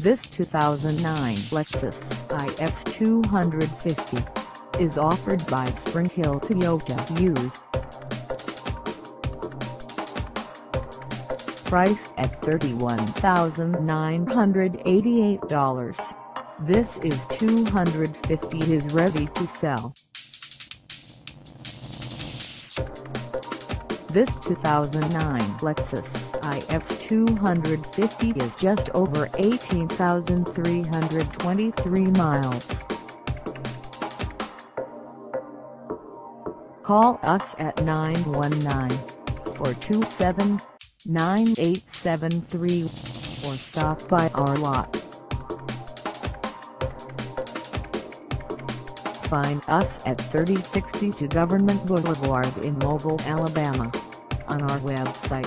This 2009 Lexus IS 250 is offered by Spring Hill Toyota Used. Price at $31,988. This IS 250 is ready to sell. This 2009 Lexus IS 250 is just over 18,323 miles. Call us at 919-427-9873 or stop by our lot. Find us at 3062 Government Boulevard in Mobile, Alabama on our website